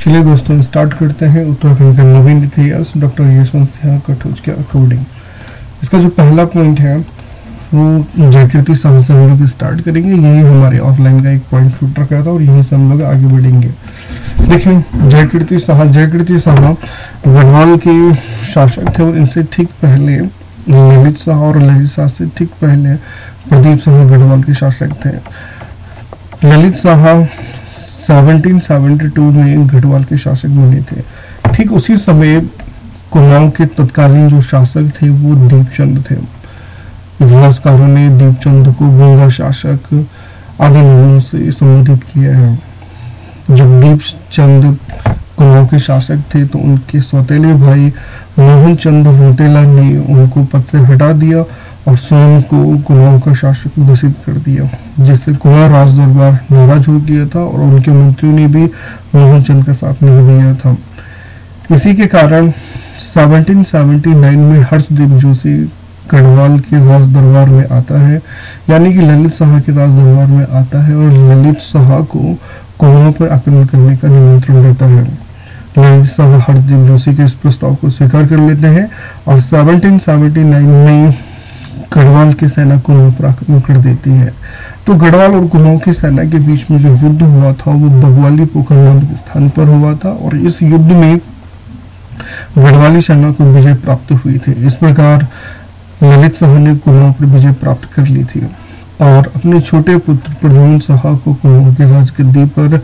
चलिए दोस्तों स्टार्ट करते हैं। उत्तराखंड का नवीन इतिहास डॉक्टर यशवंत सिंह कठोज के अकॉर्डिंग इसका जो पहला पॉइंट है, वो जयकृति शाह से हम लोग स्टार्ट करेंगे। यही हमारे ऑफलाइन का एक पॉइंट शूट रखा था और यहीं से हम लोग आगे बढ़ेंगे। देखिए जयकृति शाह जयकृति शाह गढ़वाल के शासक थे और इनसे ठीक पहले, ललित शाह और ललित शाह से ठीक पहले प्रदीप शाह गढ़वाल के शासक थे। ललित शाह 1772 में गढ़वाल के शासक बने थे। ठीक उसी समय कुमाऊं के तत्कालीन जो शासक थे, वो दीपचंद थे। इतिहासकारों ने दीपचंद को गंगा शासक आदि नामों से संबोधित किया है। जब दीपचंद कुमाऊं के शासक थे तो उनके सौतेले भाई मोहन चंद रोतेला ने उनको पद से हटा दिया। और स्वयं को कुमाऊं का शासक घोषित कर दिया। जिससे कुमार राज दरबार नाराज़ हो गया था और उनके मंत्रियों ने भी मोहन चंद का साथ नहीं दिया था। इसी के कारण 1779 में हर्षदेव जोशी गढ़वाल के राज दरबार में आता है, यानी कि ललित शाह के राज दरबार में आता है और ललित शाह को कुमाऊं पर आक्रमण करने का निमंत्रण देता है। ललित शाह हर्षदेव जोशी के इस प्रस्ताव को स्वीकार कर लेते हैं और 1779 में गढ़वाल की सेना को पर देती है। तो गढ़वाल और कुमाऊं की सेना के बीच में जो युद्ध हुआ था, वो बगवाली पोखर स्थान पर हुआ था और इस युद्ध में गढ़वाली सेना को विजय प्राप्त हुई थी। इस प्रकार ललित शाह ने कुमाऊं पर विजय प्राप्त कर ली थी। और अपने छोटे पुत्र प्रद्युम्न शाह को कुमाऊं के राजगद्दी पर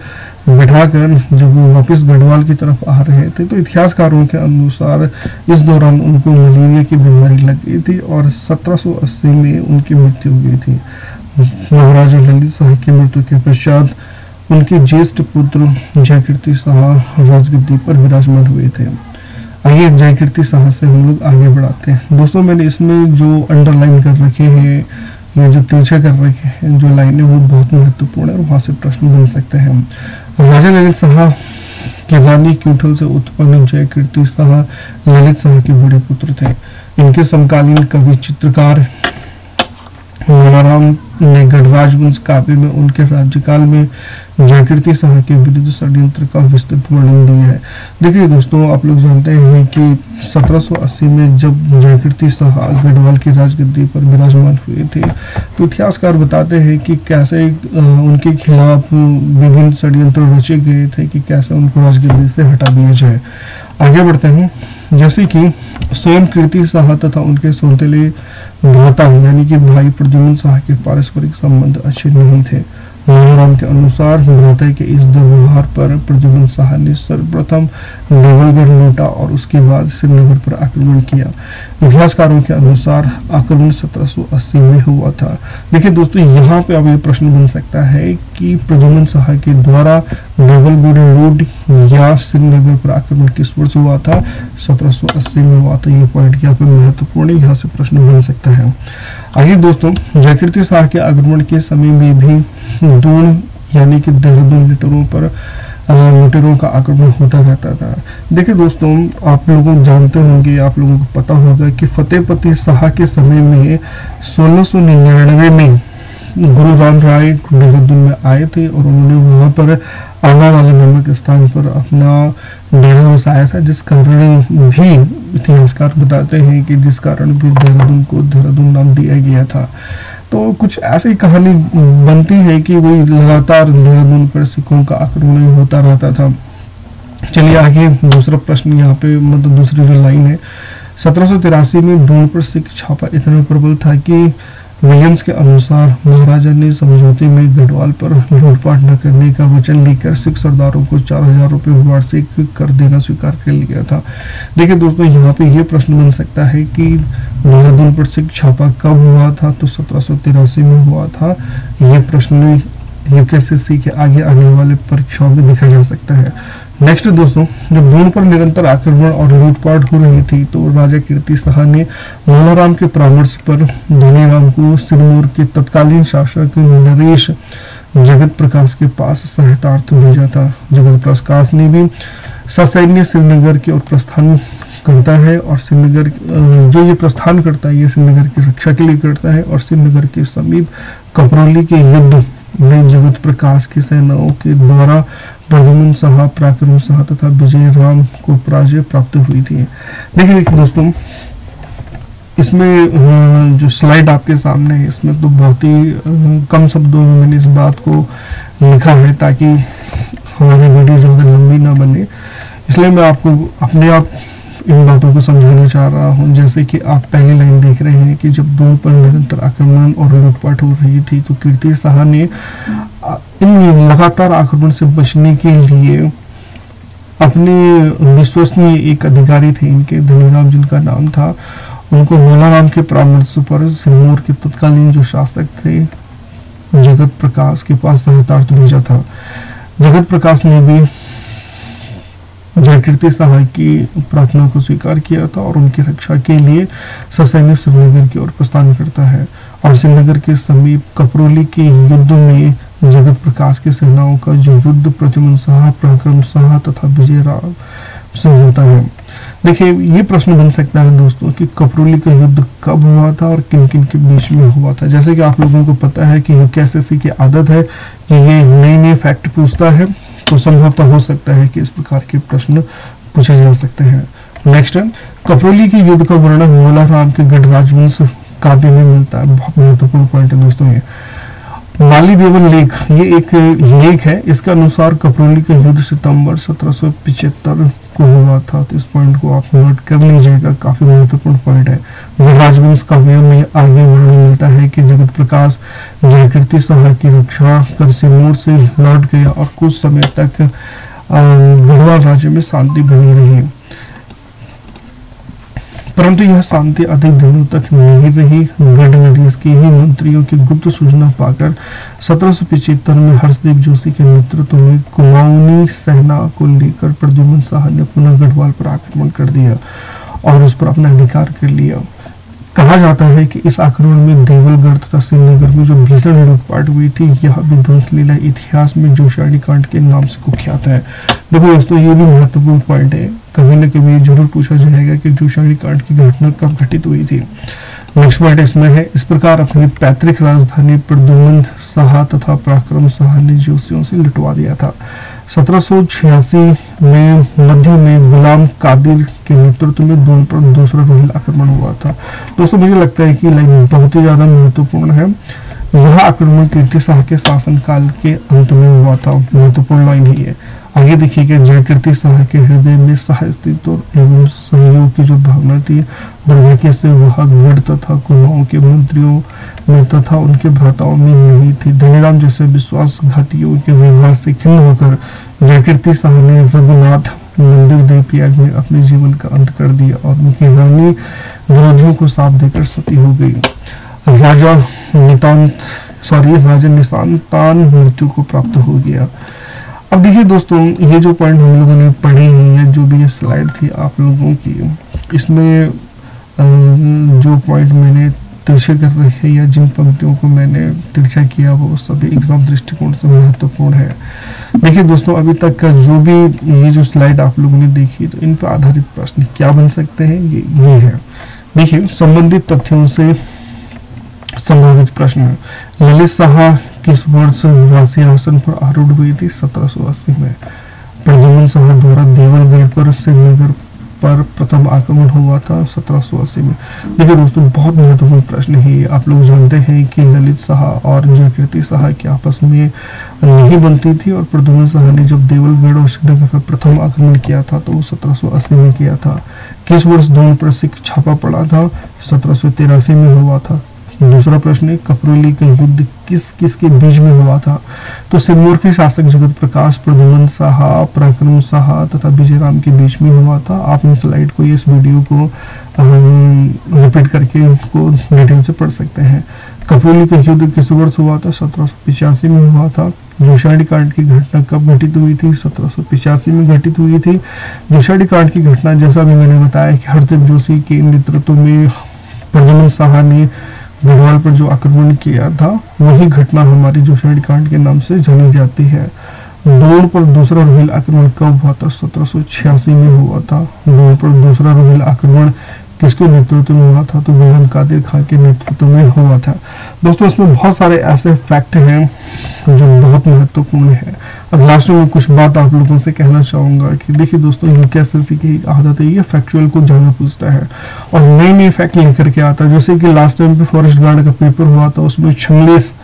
बैठाकर जब वो वापस गढ़वाल की तरफ़ आ रहे थे तो इतिहासकारों के अनुसार इस दौरान उनको मलेरिया की बीमारी लग गई थी और 1780 में उनकी मृत्यु हो गई थी। महाराजा ललित शाह की मृत्यु के पश्चात उनके ज्येष्ठ पुत्र जयकीर्ति शाह राजगद्दी पर विराजमान हुए थे। आइए जयकीर्ति शाह से हम लोग आगे बढ़ाते हैं। दोस्तों, मैंने इसमें जो अंडरलाइन कर रखे हैं या जो तिरछे कर रखे हैं, जो लाइन है, वो बहुत महत्वपूर्ण है और वहाँ से प्रश्न बन सकते हैं। राजा ललित शाह के रानी क्यूठल से उत्पन्न जय कीर्ति शाह ललित शाह के बड़े पुत्र थे। इनके समकालीन कवि, चित्रकार मनाराम ने गढ़राज वंश काव्य में उनके राज्यकाल में जयकीर्ति शाह के विरुद्ध षड्यंत्र का विस्तृत वर्णन दिया है। देखिए दोस्तों, आप लोग जानते हैं कि 1780 में जब जयकीर्ति शाह गढ़वाल की राजगद्दी पर विराजमान हुए थे तो इतिहासकार बताते हैं कि कैसे उनके खिलाफ विभिन्न षड्यंत्र रचे गए थे कि कैसे उनको राजगद्दी से हटा दिया जाए। आगे बढ़ते हैं। जैसे कि स्वयं कीर्ति शाह तथा उनके सौतेले भ्राता, यानी कि भाई प्रद्युमन शाह के पारस्परिक संबंध अच्छे नहीं थे। महाराम के अनुसार भ्राता के इस दुर्व्यवहार पर प्रद्युमन शाह ने सर्वप्रथम देवलगढ़ लूटा और उसके बाद श्रीनगर पर आक्रमण किया। इतिहासकारों के अनुसार आक्रमण 1780 में हुआ था। देखिए दोस्तों, यहाँ पे अब ये प्रश्न बन सकता है कि प्रद्युम्न शाह के द्वारा देवलगढ़ लूट या श्रीनगर पर आक्रमण किस वर्ष हुआ था? 1780 में हुआ था। ये पॉइंट यहाँ पे महत्वपूर्ण यहाँ से प्रश्न बन सकता है। आइए दोस्तों जयकृति शाह के आक्रमण के समय में भी दून यानी कि देहरादून लिटरों पर लुटेरों का आक्रमण होता रहता था। देखिए दोस्तों, आप लोग जानते होंगे, आप लोगों को पता होगा कि फतेहपति शाह के समय में सोलह में गुरु राम राय देहरादून में आए थे और उन्होंने वहाँ पर आना वाले नामक स्थान पर अपना डेरा बसाया था, जिस कारण भी इतिहासकार बताते हैं कि जिस कारण भी देहरादून को देहरादून नाम दिया गया था। तो कुछ ऐसी कहानी बनती है कि वही लगातार देहरादून पर सिखों का आक्रमण होता रहता था। चलिए आगे दूसरा प्रश्न यहाँ पे मतलब दूसरी जो लाइन है, सत्रह में ढूंढ पर सिख छापा इतना प्रबल था कि विलियम्स के अनुसार महाराजा ने समझौते में गढ़वाल पर लूटपाट न करने का वचन लेकर सिख सरदारों को चार हज़ार रुपये वार्षिक कर देना स्वीकार कर लिया था। देखिए दोस्तों, यहाँ पे ये प्रश्न बन सकता है कि देहरादून पर सिख छापा कब हुआ था तो सत्रह में हुआ था। ये प्रश्न यूकेएसएससी के आगे आने वाले परीक्षाओं में देखा जा सकता है। नेक्स्ट दोस्तों, जब दून पर निरंतर आक्रमण और लूटपाट हो रही थी तो राजा कीर्ति शाह ने मोहनाराम के परामर्श पर धनीराम को सिरमौर के तत्कालीन शासक नरेश जगत प्रकाश के पास सहायतार्थ भेजा था। जगत प्रकाश ने भी ससैन्य श्रीनगर की ओर प्रस्थान करता है और श्रीनगर जो ये प्रस्थान करता है, ये श्रीनगर की रक्षा के लिए करता है और श्रीनगर के समीप कपरौली के युद्ध में जगत प्रकाश की सेनाओं के द्वारा प्रद्युमन शाह पराक्रम शाह तथा विजय राम को पराजय प्राप्त हुई थी। देखिए देखिए दोस्तों, इसमें जो स्लाइड आपके सामने है, इसमें तो बहुत ही कम शब्दों में मैंने इस बात को लिखा है ताकि हमारी वीडियो ज़्यादा लंबी ना बने। इसलिए मैं आपको अपने आप इन बातों को समझाना चाह रहा हूँ। जैसे कि आप पहली लाइन देख रहे हैं कि जब दूर पर निरंतर आक्रमण और लूटपाट हो रही थी तो कीर्ति शाह ने इन लगातार आक्रमण से बचने के लिए अपने विश्वसनीय एक अधिकारी थे इनके, धनीराम जिनका नाम था। उनको राम के परामर्श पर सिरमौर के तत्कालीन जो शासक थे, जगत प्रकाश के पास सहायतार्थ भेजा था। जगत प्रकाश ने भी जयकीर्ति सहाय की प्रार्थना को स्वीकार किया था और उनकी रक्षा के लिए ससैन्य श्रीनगर की ओर प्रस्थान करता है। और श्रीनगर के समीप कपरोली के युद्ध में जगत प्रकाश की सेनाओं का जो युद्ध प्रतिमन शाह पराक्रम शाह तथा विजय राव से होता है। देखिए, ये प्रश्न बन सकता है दोस्तों कि कपरोली का युद्ध कब हुआ था और किन किन के बीच में हुआ था। जैसे कि आप लोगों को पता है कि यूकेएसएससी की आदत है कि ये नए नए फैक्ट पूछता है तो संभवतः हो सकता है कि इस प्रकार के प्रश्न पूछे जा सकते हैं। नेक्स्ट कपरोली के युद्ध का वर्णन मोला राम के गढ़ राजवंश काव्य में मिलता है। बहुत महत्वपूर्ण पॉइंट है दोस्तों ये। माली देवन लेख, ये एक लेख है। इसके अनुसार कपरोली का युद्ध सितंबर सत्रह को हुआ था। तो इस पॉइंट को आप नोट कर लीजिएगा काफ़ी महत्वपूर्ण पॉइंट है। राजवंश काव्य में आगे वर्णन मिलता है कि जगत प्रकाश जयकृति सहाय की रक्षा कर सिमोर से लौट गया और कुछ समय तक गढ़वाल राज्य में शांति बनी रही। परंतु यह शांति अधिक दिनों तक नहीं रही। गढ़ के ही मंत्रियों की गुप्त सूचना पाकर सत्रह में हर्षदेव जोशी के नेतृत्व में कुमाऊनी सेना को लेकर प्रद्युमन शाह ने पुनः गढ़वाल पर आक्रमण कर दिया और उस पर अपना अधिकार कर लिया। कहा जाता है कि इस आक्रमण में देवलगढ़ तथा श्रीनगर में जो भीषण लूटपाट हुई थी, यह विध्वंस लीला इतिहास में जोशाड़ी कांड के नाम से कुख्यात है। देखो दोस्तों, ये भी महत्वपूर्ण पॉइंट है। कभी न कभी ज़रूर पूछा जाएगा कि जोशाड़ी कांड की घटना कब घटित हुई थी। नेक्स्ट पॉइंट इसमें है, इस प्रकार अपनी पैतृक राजधानी प्रद्युमन शाह तथा पराक्रम शाह ने जोशियों से लुटवा दिया था। सत्रह सौ छियासी में मध्य में गुलाम कादिर के नेतृत्व में दोनों पर दूसरा रोहिल आक्रमण हुआ था। दोस्तों, मुझे लगता है कि लाइन बहुत ही ज़्यादा महत्वपूर्ण है। यह आक्रमण कीर्ति शाह के शासनकाल के अंत में हुआ था। महत्वपूर्ण लाइन ही है। आगे देखिए जयकृति शाह के हृदय में शाह अस्तित्व एवं सहयोग की जो भावना थी दुर्भाग्य से वह गढ़ तथा कुमाऊं के मंत्रियों में तथा उनके भ्राताओं में नहीं थी। धनीराम जैसे विश्वासघातियों के व्यवहार से खिन्न होकर जयकृति शाह ने रघुनाथ मंदिर देव देवप्रयाग में अपने जीवन का अंत कर दिया और उनकी रानी विरोधियों को साथ देकर सती हो गई। राजा नितांत सॉरी राजा निशांतान मृत्यु को प्राप्त हो गया। अब देखिए दोस्तों, ये जो पॉइंट हम लोगों ने पढ़ी है, जो भी ये स्लाइड थी आप लोगों की, इसमें जो पॉइंट मैंने तिरछे कर रहे या जिन पंक्तियों को मैंने तिरछा किया, वो सभी एग्ज़ाम दृष्टिकोण से महत्वपूर्ण है। देखिए दोस्तों, अभी तक का जो भी ये जो स्लाइड आप लोगों ने देखी तो इन पर आधारित प्रश्न क्या बन सकते हैं, ये ये है। देखिए, संबंधित तथ्यों से संभावित प्रश्न। ललित शाह किस वर्ष वासी आसन पर आरूढ़ हुई थी, सत्रह में। प्रजमन शाह द्वारा देवलगढ़ पर श्रीनगर पर प्रथम आक्रमण हुआ था, सत्रह में। देखिए दोस्तों बहुत महत्वपूर्ण प्रश्न है, आप लोग जानते हैं कि ललित शाह और जयकृति शाह के आपस में नहीं बनती थी और प्रद्युम्न शाह ने जब देवलगढ़ और श्रीनगर पर प्रथम आक्रमण किया था तो वो सत्रह में किया था। किस वर्ष दोनों पर सिख छापा पड़ा था, सत्रह में हुआ था। दूसरा प्रश्न है कपरोली का युद्ध किस किस के बीच में हुआ था? तो सिरमौर के शासक जगत प्रकाश प्रदुमन शाह पराक्रम शाह तथा विजय राम के बीच में हुआ था। आप इन स्लाइड को, इस वीडियो को रिपीट करके उसको डिटेल से पढ़ सकते हैं। कपरोली का युद्ध किस वर्ष हुआ था? सत्रह में हुआ था। जोशाडी कांड की घटना कब घटित हुई थी? सत्रह में घटित हुई थी। जोशाडी कांड की घटना, जैसा भी मैंने बताया कि हरदेव जोशी के नेतृत्व में प्रदुमन शाह ने गढ़वाल पर जो आक्रमण किया था, वही घटना हमारी जोशड़ी कांड के नाम से जानी जाती है। दौड़ पर दूसरा रोहिल आक्रमण कब हुआ था? सत्रह सौ छियासी में हुआ था। दौड़ पर दूसरा रोहिल आक्रमण किसके नेतृत्व में हुआ था? तो विलन कादिर खान के नेतृत्व में हुआ था। दोस्तों, इसमें बहुत सारे ऐसे फैक्ट हैं जो बहुत महत्वपूर्ण है। अब लास्ट में कुछ बात आप लोगों से कहना चाहूँगा कि देखिए दोस्तों यूकेएसएससी की आदत है, ये फैक्चुअल को जाना पूछता है। और नए नए फैक्ट लेकर के आता जैसे कि लास्ट टाइम पे फॉरेस्ट गार्ड का पेपर हुआ था उसमें छंगलेस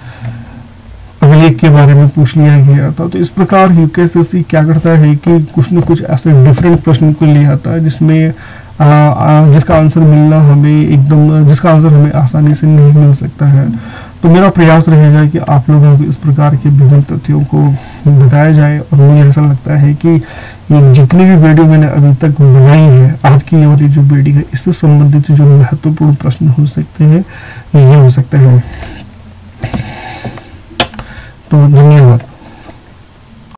अभिलेख के बारे में पूछ लिया गया था। तो इस प्रकार यूकेएसएससी क्या करता है कि कुछ न कुछ ऐसे डिफरेंट प्रश्न को ले आता है जिसमें आ, आ, जिसका आंसर मिलना हमें एकदम जिसका आंसर हमें आसानी से नहीं मिल सकता है। तो मेरा प्रयास रहेगा कि आप लोगों को इस प्रकार के विभिन्न तथ्यों को बताया जाए और मुझे ऐसा लगता है कि ये जितनी भी वीडियो मैंने अभी तक बनाई है, आज की वाली जो वीडियो है, इससे संबंधित जो महत्वपूर्ण प्रश्न हो सकते हैं, ये हो सकते हैं। तो धन्यवाद।